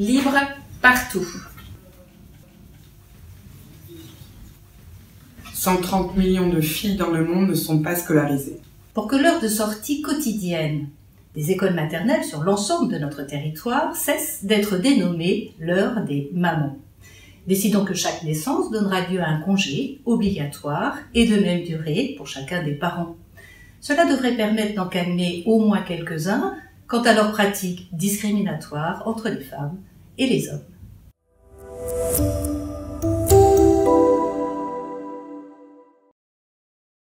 libre partout. 130 millions de filles dans le monde ne sont pas scolarisées. Pour que l'heure de sortie quotidienne des écoles maternelles sur l'ensemble de notre territoire cesse d'être dénommée l'heure des mamans. Décidons que chaque naissance donnera lieu à un congé obligatoire et de même durée pour chacun des parents. Cela devrait permettre d'en calmer au moins quelques-uns quant à leurs pratiques discriminatoires entre les femmes et les hommes.